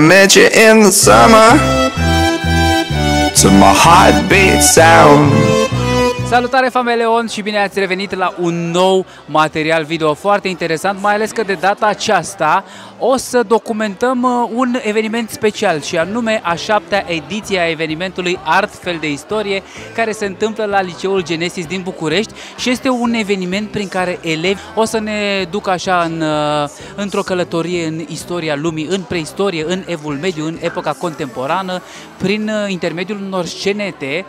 met you in the summer. To my heartbeat sound Salutare Fameleon și bine ați revenit la un nou material video foarte interesant, mai ales că de data aceasta o să documentăm uh, un eveniment special și anume a șaptea ediție a evenimentului Art Fel de Istorie care se întâmplă la Liceul Genesis din București și este un eveniment prin care elevi o să ne ducă așa în, uh, într-o călătorie în istoria lumii, în preistorie, în evul mediu, în epoca contemporană, prin uh, intermediul unor scenete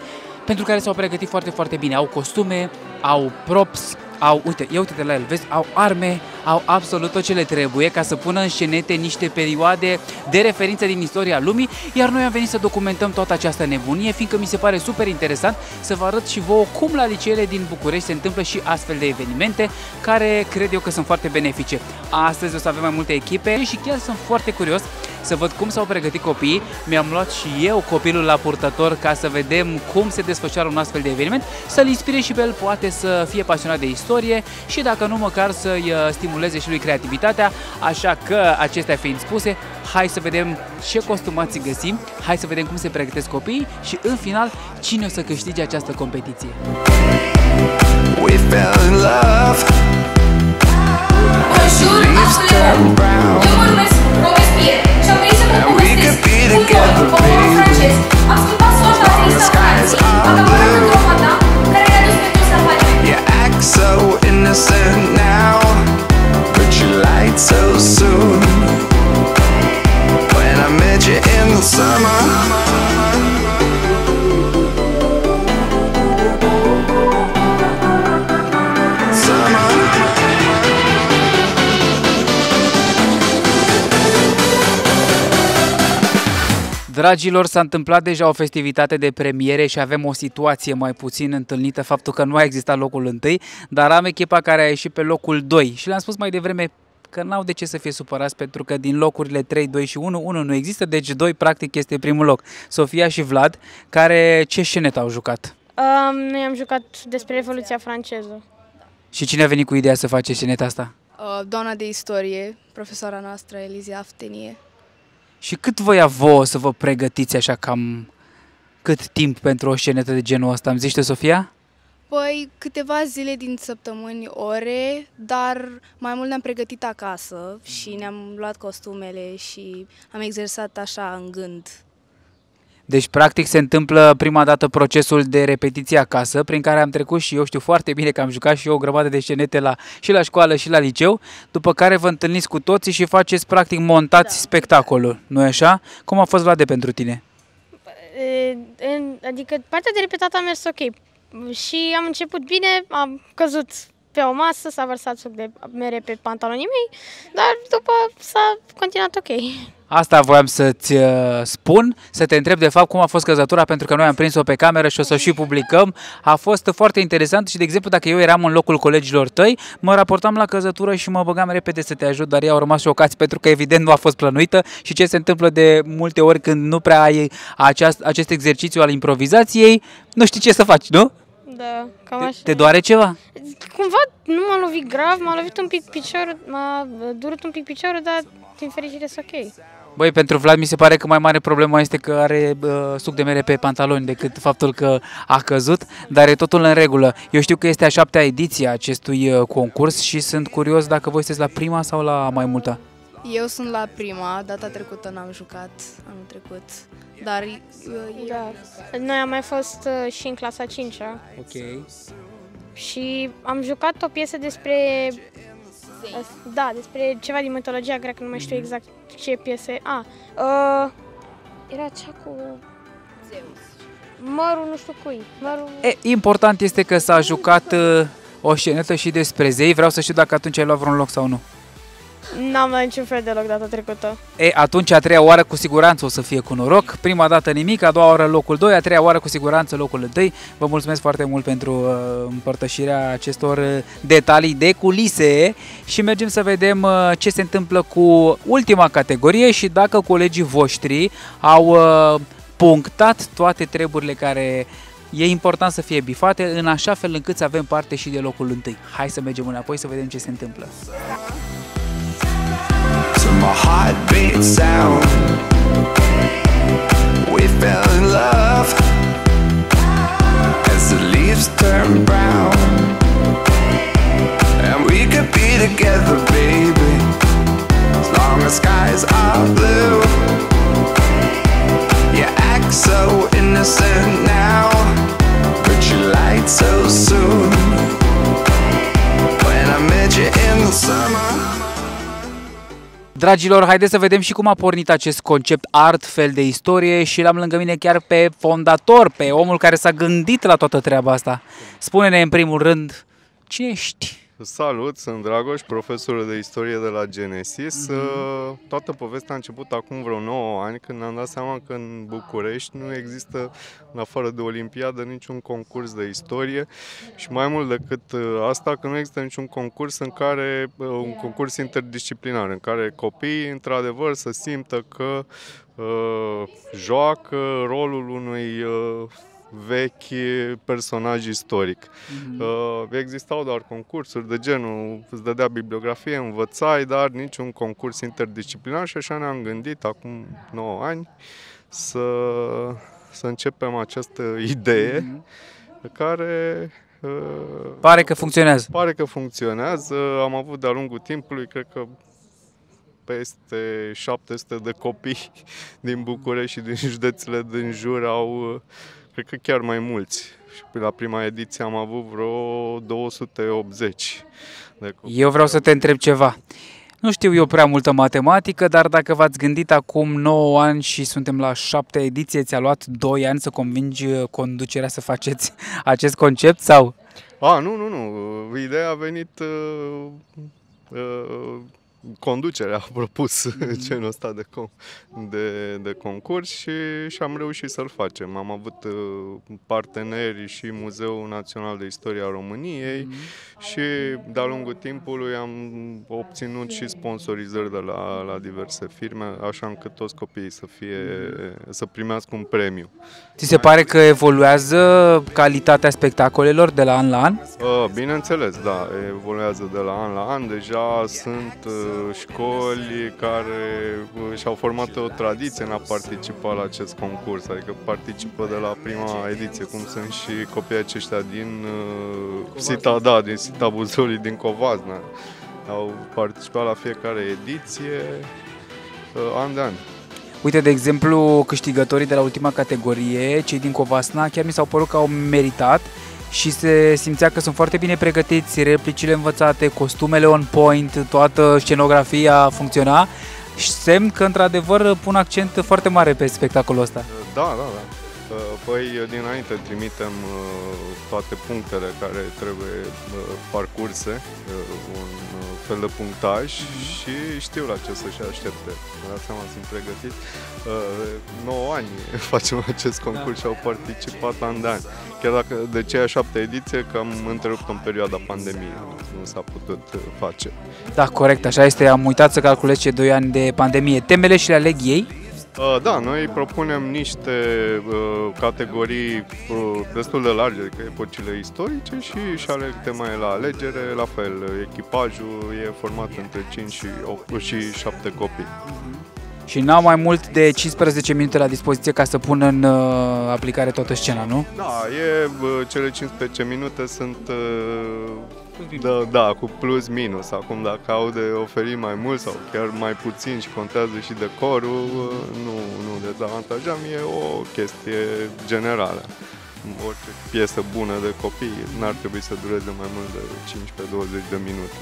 pentru care s-au pregătit foarte, foarte bine. Au costume, au props, au, uite, ia uite de la el, vezi, au arme, au absolut tot ce le trebuie ca să pună în scenete niște perioade de referință din istoria lumii, iar noi am venit să documentăm toată această nebunie, fiindcă mi se pare super interesant să vă arăt și vouă cum la liceele din București se întâmplă și astfel de evenimente, care cred eu că sunt foarte benefice. Astăzi o să avem mai multe echipe și chiar sunt foarte curios să văd cum s-au pregătit copiii. Mi-am luat și eu copilul la purtător ca să vedem cum se desfășoară un astfel de eveniment, să-l inspire și pe el poate să fie pasionat de istorie și dacă nu măcar să-i uh, stimuleze și lui creativitatea. Așa că, acestea fiind spuse, hai să vedem ce costumații găsim, hai să vedem cum se pregătesc copiii și în final cine o să câștige această competiție. We fell in love in the summer Summer Dragilor, s-a întâmplat deja o festivitate de premiere și avem o situație mai puțin întâlnită, faptul că nu a existat locul întâi, dar am echipa care a ieșit pe locul 2 și le-am spus mai devreme că n-au de ce să fie supărați pentru că din locurile 3, 2 și 1, 1 nu există, deci 2 practic este primul loc. Sofia și Vlad, care ce scenet au jucat? Um, noi am jucat despre Revoluția franceză. Și cine a venit cu ideea să face sceneta asta? Uh, doamna de istorie, profesoara noastră Elizia Aftenie. Și cât voia vouă să vă pregătiți așa cam cât timp pentru o scenetă de genul ăsta? Îmi zici Sofia? Păi câteva zile din săptămâni, ore, dar mai mult ne-am pregătit acasă și ne-am luat costumele și am exersat așa în gând. Deci, practic, se întâmplă prima dată procesul de repetiție acasă, prin care am trecut și eu știu foarte bine că am jucat și eu o grămadă de scenete la, și la școală și la liceu, după care vă întâlniți cu toții și faceți, practic, montați da. spectacolul, nu-i așa? Cum a fost, Vlade, pentru tine? E, în, adică partea de repetat a mers ok. Și am început bine, am căzut pe o masă, s-a vărsat suc de mere pe pantalonii mei, dar după s-a continuat ok. Asta voiam să-ți uh, spun, să te întreb de fapt cum a fost căzătura, pentru că noi am prins-o pe cameră și o să o și publicăm. A fost foarte interesant și, de exemplu, dacă eu eram în locul colegilor tăi, mă raportam la căzătură și mă băgam repede să te ajut, dar ei au rămas șocați pentru că, evident, nu a fost plănuită și ce se întâmplă de multe ori când nu prea ai aceast, acest exercițiu al improvizației, nu știi ce să faci, nu? Da, cam Te, așa. te doare ceva? Cumva nu m-a lovit grav, m-a lovit un pic piciorul, m-a durut un pic piciorul, dar din fericire sunt ok. Băi, pentru Vlad mi se pare că mai mare problema este că are uh, suc de mere pe pantaloni decât faptul că a căzut, dar e totul în regulă. Eu știu că este a șaptea ediție a acestui uh, concurs și sunt curios dacă voi sunteți la prima sau la mai multă. Eu sunt la prima, data trecută n-am jucat, anul trecut, dar uh, Da. Noi am mai fost uh, și în clasa 5 -a Ok. și am jucat o piesă despre da, despre ceva din mitologia greacă, nu mai știu exact ce piesă. e. A, uh, era cea cu mărul nu știu cui. Mărul... E, important este că s-a jucat uh, o scenetă și despre zei. Vreau să știu dacă atunci ai luat vreun loc sau nu. N-am luat niciun fel de loc data trecută. E, atunci a treia oară cu siguranță o să fie cu noroc. Prima dată nimic, a doua oară locul 2, a treia oară cu siguranță locul 1. Vă mulțumesc foarte mult pentru uh, împărtășirea acestor uh, detalii de culise și mergem să vedem uh, ce se întâmplă cu ultima categorie și dacă colegii voștri au uh, punctat toate treburile care e important să fie bifate în așa fel încât să avem parte și de locul întâi. Hai să mergem înapoi să vedem ce se întâmplă. outside. Dragilor, haideți să vedem și cum a pornit acest concept art fel de istorie și l-am lângă mine chiar pe fondator, pe omul care s-a gândit la toată treaba asta. Spune-ne în primul rând, cine ești? Salut, sunt Dragoș, profesor de istorie de la Genesis. Mm-hmm. Toată povestea a început acum vreo 9 ani, când ne-am dat seama că în București nu există, în afară de Olimpiadă, niciun concurs de istorie și mai mult decât uh, asta, că nu există niciun concurs în care, uh, un concurs interdisciplinar, în care copiii, într-adevăr, să simtă că uh, joacă rolul unui uh, vechi personaj istoric. Mm-hmm. Uh, existau doar concursuri de genul, îți dădea bibliografie, învățai, dar niciun concurs interdisciplinar și așa ne-am gândit acum 9 ani să, să începem această idee mm-hmm. care uh, Pare că funcționează. Pare că funcționează. Am avut de-a lungul timpului, cred că peste 700 de copii din București și din județele din jur au, cred că chiar mai mulți. Și la prima ediție am avut vreo 280 de copii. Eu vreau să te întreb ceva. Nu știu eu prea multă matematică, dar dacă v-ați gândit acum 9 ani și suntem la 7 ediție, ți-a luat 2 ani să convingi uh, conducerea să faceți acest concept sau? A, nu, nu, nu. Ideea a venit uh, uh, conducerea a propus mm-hmm. genul ăsta de, con- de, de concurs și, și am reușit să-l facem. Am avut uh, parteneri și Muzeul Național de Istoria României mm-hmm. și de-a lungul timpului am obținut și sponsorizări de la, la diverse firme, așa încât toți copiii să fie să primească un premiu. Ți se pare că evoluează calitatea spectacolelor de la an la an? Uh, bineînțeles, da, evoluează de la an la an. Deja sunt uh, școli care uh, și-au format o tradiție în a participa la acest concurs, adică participă de la prima ediție, cum sunt și copiii aceștia din uh, Sita, da, din Sita Buzului, din Covazna. Au participat la fiecare ediție, uh, an de an. Uite, de exemplu, câștigătorii de la ultima categorie, cei din Covasna, chiar mi s-au părut că au meritat și se simțea că sunt foarte bine pregătiți, replicile învățate, costumele on point, toată scenografia funcționa și semn că într-adevăr pun accent foarte mare pe spectacolul ăsta. Da, da, da. Uh, Păi, dinainte trimitem uh, toate punctele care trebuie uh, parcurse, uh, un uh, fel de punctaj și știu la ce să-și aștepte. Vă dați seama, sunt pregătit. Uh, 9 ani facem acest concurs și au participat an de an. Chiar dacă de cea șapte ediție, că am întrerupt în perioada pandemiei, nu s-a putut uh, face. Da, corect, așa este. Am uitat să calculez cei 2 ani de pandemie. Temele și le aleg ei? Uh, Da, noi propunem niște uh, categorii uh, destul de largi, adică epocile istorice și, și aleg temae la alegere, la fel, echipajul e format între 5 și, 8, și 7 copii. Și n-au mai mult de 15 minute la dispoziție ca să pună în uh, aplicare toată scena, nu? Da, e, uh, cele 15 minute sunt, uh, da, da, cu plus minus. Acum dacă au de oferit mai mult sau chiar mai puțin și contează și decorul, uh, nu, nu dezavantajăm, e o chestie generală. Orice piesă bună de copii n-ar trebui să dureze mai mult de 15-20 de minute.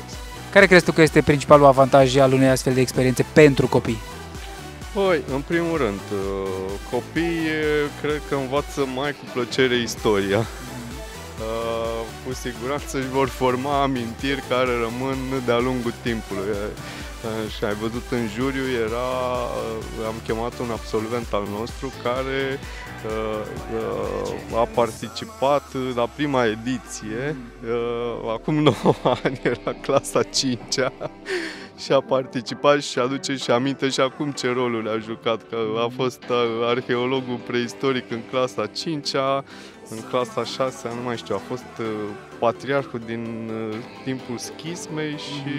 Care crezi tu că este principalul avantaj al unei astfel de experiențe pentru copii? Păi, în primul rând, uh, copiii uh, cred că învață mai cu plăcere istoria. Uh, Cu siguranță își vor forma amintiri care rămân de-a lungul timpului. Uh, Și ai văzut în juriu era, uh, am chemat un absolvent al nostru care uh, uh, a participat la prima ediție, uh, acum 9 ani, era clasa 5-a și a participat și aduce și aminte și acum ce roluri a jucat, că a fost uh, arheologul preistoric în clasa 5-a, în clasa 6 nu mai știu, a fost uh, patriarhul din uh, timpul schismei și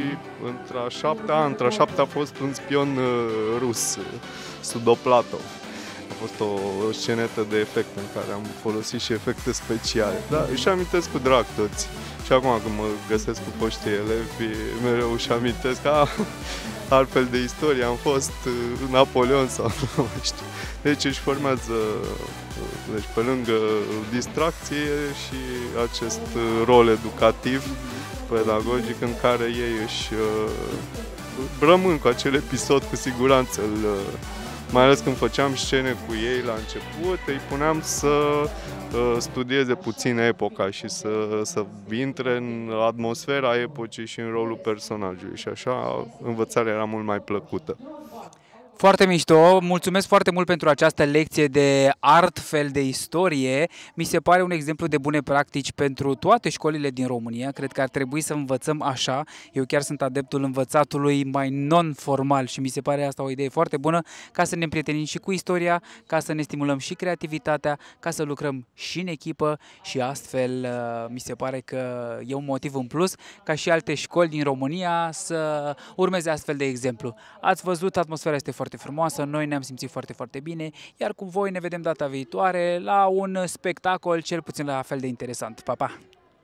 într-a șaptea, într-a șaptea a fost un spion uh, rus, uh, Sudoplatov. A fost o, o scenetă de efecte în care am folosit și efecte speciale. Da, își amintesc cu drag toți. Și acum când mă găsesc cu foștii elevi, mereu își amintesc, a, altfel de istorie, am fost uh, Napoleon sau nu mai știu. Deci își formează, uh, deci pe lângă distracție și acest uh, rol educativ, pedagogic, în care ei își rămân cu acel episod cu siguranță, îl, mai ales când făceam scene cu ei la început, îi puneam să uh, studieze puțin epoca și să, să intre în atmosfera epocii și în rolul personajului și așa învățarea era mult mai plăcută. Foarte mișto, mulțumesc foarte mult pentru această lecție de fel de istorie. Mi se pare un exemplu de bune practici pentru toate școlile din România. Cred că ar trebui să învățăm așa. Eu chiar sunt adeptul învățatului mai non-formal și mi se pare asta o idee foarte bună ca să ne împrietenim și cu istoria, ca să ne stimulăm și creativitatea, ca să lucrăm și în echipă și astfel uh, mi se pare că e un motiv în plus ca și alte școli din România să urmeze astfel de exemplu. Ați văzut, atmosfera este foarte foarte frumoasă, noi ne-am simțit foarte, foarte bine, iar cu voi ne vedem data viitoare la un spectacol cel puțin la fel de interesant. Pa, pa!